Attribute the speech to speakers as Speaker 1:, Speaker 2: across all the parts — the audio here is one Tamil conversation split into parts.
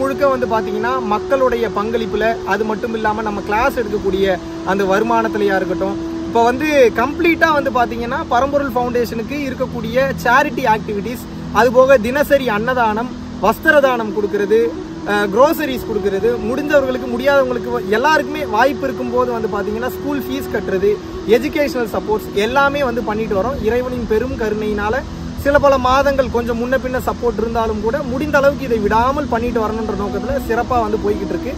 Speaker 1: முழுக்க வந்து பார்த்தீங்கன்னா மக்களுடைய பங்களிப்பில் அது மட்டும் இல்லாமல் நம்ம கிளாஸ் எடுக்கக்கூடிய அந்த வருமானத்திலையா இருக்கட்டும். இப்போ வந்து கம்ப்ளீட்டாக வந்து பார்த்தீங்கன்னா பரம்பொருள் ஃபவுண்டேஷனுக்கு இருக்கக்கூடிய சேரிட்டி ஆக்டிவிட்டீஸ் அதுபோக தினசரி அன்னதானம் வஸ்திர தானம் கொடுக்கறது க்ரோசரிஸ் கொடுக்கறது முடிஞ்சவர்களுக்கு முடியாதவங்களுக்கு எல்லாருக்குமே வாய்ப்பு இருக்கும்போது வந்து பார்த்தீங்கன்னா ஸ்கூல் ஃபீஸ் கட்டுறது எஜுகேஷனல் சப்போர்ட்ஸ் எல்லாமே வந்து பண்ணிட்டு வரோம். இறைவனின் பெரும் கருணையினால சில பல மாதங்கள் கொஞ்சம் முன்ன பின்ன சப்போர்ட் இருந்தாலும் கூட முடிந்த அளவுக்கு இதை விடாமல் பண்ணிட்டு வரணுன்ற நோக்கத்தில் சிறப்பாக வந்து போய்கிட்டு இருக்கு.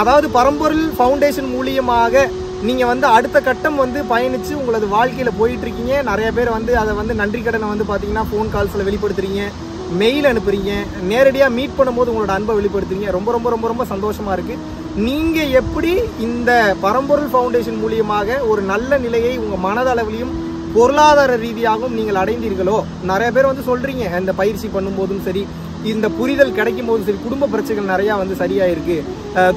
Speaker 1: அதாவது பரம்பொருள் ஃபவுண்டேஷன் மூலியமாக நீங்கள் வந்து அடுத்த கட்டம் வந்து பயணித்து உங்களது வாழ்க்கையில் போயிட்டு இருக்கீங்க. நிறைய பேர் வந்து அதை வந்து நன்றி கடனை வந்து பார்த்தீங்கன்னா ஃபோன் கால்ஸில் வெளிப்படுத்துறீங்க மெயில் அனுப்புறீங்க நேரடியாக மீட் பண்ணும்போது உங்களோட அன்பை வெளிப்படுத்துறீங்க. ரொம்ப ரொம்ப ரொம்ப ரொம்ப சந்தோஷமாக இருக்குது நீங்கள் எப்படி இந்த பரம்பொருள் ஃபவுண்டேஷன் மூலியமாக ஒரு நல்ல நிலையை உங்கள் மனதளவிலையும் பொருளாதார ரீதியாகவும் நீங்கள் அடைந்தீர்களோ? நிறைய பேர் வந்து சொல்றீங்க இந்த பயிற்சி பண்ணும்போதும் சரி இந்த புரிதல் கிடைக்கும் போதும் சரி குடும்ப பிரச்சனைகள் நிறையா வந்து சரியாயிருக்கு.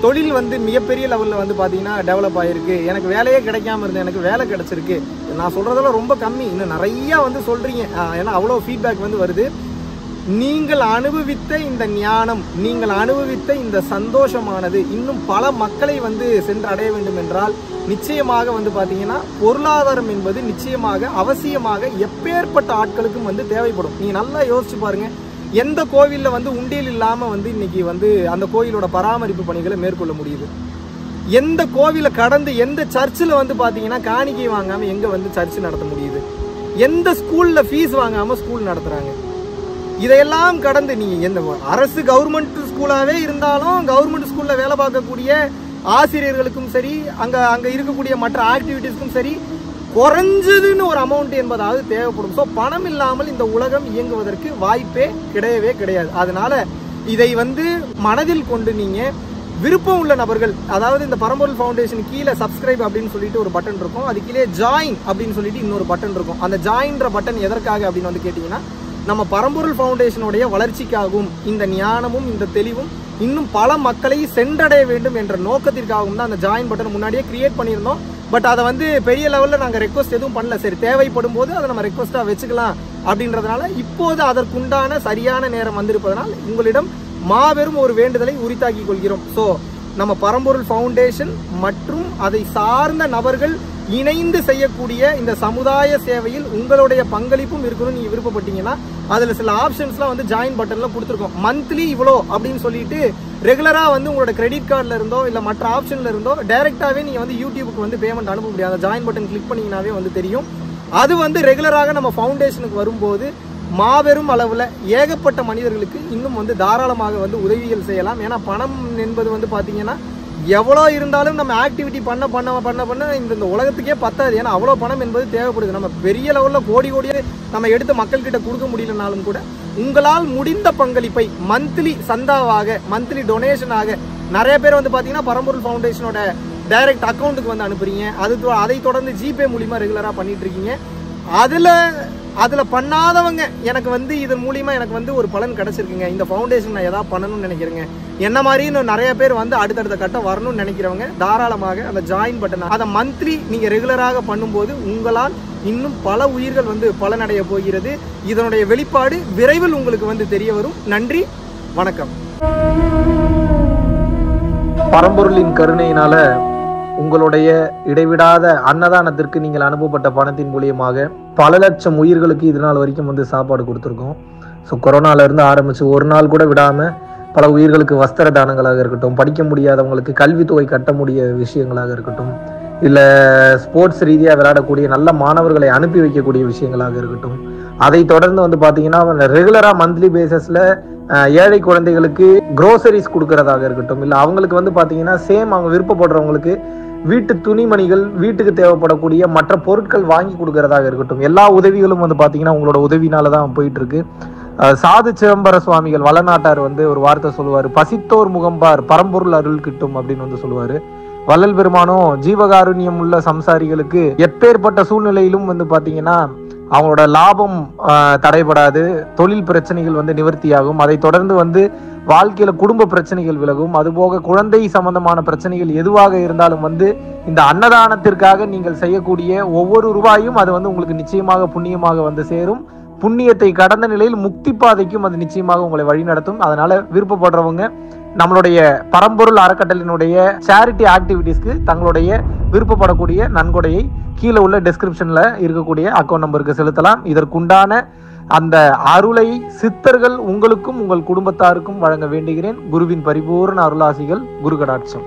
Speaker 1: தொழில் வந்து மிகப்பெரிய லெவலில் வந்து பார்த்தீங்கன்னா டெவலப் ஆகிருக்கு எனக்கு வேலையே கிடைக்காம இருந்தது எனக்கு வேலை கிடச்சிருக்கு. நான் சொல்கிறதெல்லாம் ரொம்ப கம்மி. இன்னும் நிறையா வந்து சொல்கிறீங்க ஏன்னா அவ்வளோ ஃபீட்பேக் வந்து வருது. நீங்கள் அனுபவித்த இந்த ஞானம் நீங்கள் அனுபவித்த இந்த சந்தோஷமானது இன்னும் பல மக்களை வந்து சென்று அடைய வேண்டும் என்றால் நிச்சயமாக வந்து பார்த்தீங்கன்னா பொருளாதாரம் என்பது நிச்சயமாக அவசியமாக எப்பேற்பட்ட ஆட்களுக்கும் வந்து தேவைப்படும். நீங்கள் நல்லா யோசிச்சு பாருங்க. எந்த கோவில்ல வந்து உண்டியல் இல்லாமல் வந்து இன்னைக்கு வந்து அந்த கோயிலோட பராமரிப்பு பணிகளை மேற்கொள்ள முடியுது? எந்த கோவிலை கடந்து எந்த சர்ச்சில் வந்து பார்த்தீங்கன்னா காணிக்கை வாங்காமல் எங்கே வந்து சர்ச் நடத்த முடியுது? எந்த ஸ்கூலில் ஃபீஸ் வாங்காமல் ஸ்கூல் நடத்துகிறாங்க இதையெல்லாம் கடந்து நீங்கள் எந்த அரசு கவர்மெண்ட் ஸ்கூலாகவே இருந்தாலும் கவர்மெண்ட் ஸ்கூலில் வேலை பார்க்கக்கூடிய ஆசிரியர்களுக்கும் சரி அங்கே அங்கே இருக்கக்கூடிய மற்ற ஆக்டிவிட்டீஸ்க்கும் சரி குறைஞ்சதுன்னு ஒரு அமௌண்ட் என்பதாவது தேவைப்படும். ஸோ பணம் இல்லாமல் இந்த உலகம் இயங்குவதற்கு வாய்ப்பே கிடையவே கிடையாது. அதனால இதை வந்து மனதில் கொண்டு நீங்கள் விருப்பம் உள்ள நபர்கள் அதாவது இந்த பரம்பொருள் ஃபவுண்டேஷன் கீழே சப்ஸ்கிரைப் அப்படின்னு சொல்லிட்டு ஒரு பட்டன் இருக்கும். அது கீழே ஜாயின் அப்படின்னு சொல்லிட்டு இன்னொரு பட்டன் இருக்கும். அந்த ஜாயின்ற பட்டன் எதற்காக அப்படின்னு வந்து கேட்டிங்கன்னா நம்ம பரம்பொருள் ஃபவுண்டேஷனுடைய வளர்ச்சிக்காகவும் இந்த ஞானமும் இந்த தெளிவும் இன்னும் பல மக்களை சென்றடைய வேண்டும் என்ற நோக்கத்திற்காகவும் தான் அந்த ஜாயின் பட்டன் முன்னாடியே கிரியேட் பண்ணியிருந்தோம். பட் அதை வந்து பெரிய லெவலில் நாங்கள் ரெக்வஸ்ட் எதுவும் பண்ணல. சரி தேவைப்படும் போது அதை நம்ம ரெக்வஸ்ட்டாக வச்சுக்கலாம் அப்படின்றதுனால இப்போது அதற்குண்டான சரியான நேரம் வந்திருப்பதனால் உங்களிடம் மாபெரும் ஒரு வேண்டுதலை உரித்தாக்கி கொள்கிறோம். ஸோ நம்ம பரம்பொருள் ஃபவுண்டேஷன் மற்றும் அதை சார்ந்த நபர்கள் இணைந்து செய்யக்கூடிய இந்த சமுதாய சேவையில் உங்களுடைய பங்களிப்பும் இருக்கணும்னு நீங்க விருப்பப்பட்டீங்கன்னா அதுல சில ஆப்ஷன்ஸ்லாம் வந்து ஜாயின் பட்டன்ல கொடுத்துருக்கோம். மந்த்லி இவ்வளோ அப்படின்னு சொல்லிட்டு ரெகுலரா வந்து உங்களோட கிரெடிட் கார்டுல இருந்தோ இல்ல மற்ற ஆப்ஷன்ல இருந்தோ டைரக்டாவே நீங்க வந்து யூடியூபுக்கு வந்து பேமெண்ட் அனுப்ப முடியாது. அந்த ஜாயின் பட்டன் கிளிக் பண்ணீங்கன்னாவே வந்து தெரியும். அது வந்து ரெகுலராக நம்ம ஃபவுண்டேஷனுக்கு வரும்போது மாபெரும் அளவில் ஏகப்பட்ட மனிதர்களுக்கு இன்னும் வந்து தாராளமாக வந்து உதவிகள் செய்யலாம். ஏன்னா பணம் என்பது வந்து பார்த்தீங்கன்னா எவ்வளோ இருந்தாலும் நம்ம ஆக்டிவிட்டி பண்ண பண்ண பண்ண பண்ண இந்த இந்த உலகத்துக்கே பத்தாது. ஏன்னா அவ்வளோ பணம் என்பது தேவைப்படுது. நம்ம பெரிய லெவலில் கோடி கோடியே நம்ம எடுத்து மக்கள்கிட்ட கொடுக்க முடியலனாலும் கூட உங்களால் முடிந்த பங்களிப்பை மந்த்லி சந்தாவாக மந்த்லி டொனேஷனாக நிறைய பேர் வந்து பார்த்தீங்கன்னா பரம்பொருள் ஃபவுண்டேஷனோட டைரக்ட் அக்கௌண்ட்டுக்கு வந்து அனுப்புறீங்க. அது அதை தொடர்ந்து ஜிபே மூலிமா ரெகுலராக பண்ணிட்டு இருக்கீங்க. அதில் அதில் பண்ணாதவங்க எனக்கு வந்து இதன் மூலியமாக எனக்கு வந்து ஒரு பலன் கிடச்சிருக்குங்க. இந்த ஃபவுண்டேஷன் நான் எதாவது பண்ணணும்னு நினைக்கிறேங்க. என்ன மாதிரி இன்னும் நிறைய பேர் வந்து அடுத்தடுத்த கட்டம் வரணும்னு நினைக்கிறவங்க தாராளமாக அந்த ஜாயின் பட்டன் அதை மந்த்லி நீங்கள் ரெகுலராக பண்ணும்போது உங்களால் இன்னும் பல உயிர்கள் வந்து பலனடைய போகிறது. இதனுடைய வெளிப்பாடு விரைவில் உங்களுக்கு வந்து தெரிய வரும். நன்றி வணக்கம்.
Speaker 2: பரம்பொருளின் கருணையினால உங்களுடைய இடைவிடாத அன்னதானத்திற்கு நீங்கள் அனுப்பப்பட்ட பணத்தின் மூலியமாக பல லட்சம் உயிர்களுக்கு இது நாள் வரைக்கும் வந்து சாப்பாடு கொடுத்துருக்கோம். ஸோ கொரோனாவிலேருந்து ஆரம்பித்து ஒரு நாள் கூட விடாமல் பல உயிர்களுக்கு வஸ்திர தானங்களாக இருக்கட்டும் படிக்க முடியாதவங்களுக்கு கல்வித்தொகை கட்ட முடிய விஷயங்களாக இருக்கட்டும் இல்லை ஸ்போர்ட்ஸ் ரீதியாக விளையாடக்கூடிய நல்ல மாணவர்களை அனுப்பி வைக்கக்கூடிய விஷயங்களாக இருக்கட்டும் அதை தொடர்ந்து வந்து பார்த்தீங்கன்னா ரெகுலராக மந்த்லி பேசிஸில் ஏழை குழந்தைகளுக்கு க்ரோசரிஸ் கொடுக்கறதாக இருக்கட்டும் இல்லை அவங்களுக்கு வந்து பார்த்தீங்கன்னா சேம் அவங்க விருப்பப்படுறவங்களுக்கு வீட்டு துணிமணிகள் வீட்டுக்கு தேவைப்படக்கூடிய மற்ற பொருட்கள் வாங்கி கொடுக்கறதாக இருக்கட்டும் எல்லா உதவிகளும் வந்து பார்த்தீங்கன்னா உங்களோட உதவினால தான் போயிட்டு இருக்கு சாது சிதம்பர சுவாமிகள் வளநாட்டார் வந்து ஒரு வார்த்தை சொல்லுவார் பசித்தோர் முகம்பார் பரம்பொருள் அருள் கிட்டும் அப்படின்னு வந்து சொல்லுவார். வள்ளல் பெருமானும் ஜீவகாருண்யம் உள்ள சம்சாரிகளுக்கு எப்பேற்பட்ட சூழ்நிலையிலும் வந்து பார்த்தீங்கன்னா அவங்களோட லாபம் தடைபடாது தொழில் பிரச்சனைகள் வந்து நிவர்த்தியாகும். அதை தொடர்ந்து வந்து வாழ்க்கையில குடும்ப பிரச்சனைகள் விலகும். அதுபோக குழந்தை சம்பந்தமான பிரச்சனைகள் எதுவாக இருந்தாலும் வந்து இந்த அன்னதானத்திற்காக நீங்கள் செய்யக்கூடிய ஒவ்வொரு ரூபாயும் அது வந்து உங்களுக்கு நிச்சயமாக புண்ணியமாக வந்து சேரும்.
Speaker 1: புண்ணியத்தை கடந்த நிலையில் முக்தி பாதைக்கும் அது நிச்சயமாக உங்களை வழிநடத்தும். அதனால விருப்பப்படுறவங்க நம்மளுடைய பரம்பொருள் அறக்கட்டளினுடைய சேரிட்டி ஆக்டிவிட்டீஸ்க்கு தங்களுடைய விருப்பப்படக்கூடிய நன்கொடையை கீழே உள்ள டெஸ்கிரிப்ஷன்ல இருக்கக்கூடிய அக்கௌண்ட் நம்பருக்கு செலுத்தலாம். இதற்குண்டான அந்த அருளை சித்தர்கள் உங்களுக்கும் உங்கள் குடும்பத்தாருக்கும் வழங்க வேண்டுகிறேன். குருவின் பரிபூர்ண அருளாசிகள் குரு கடாட்சம்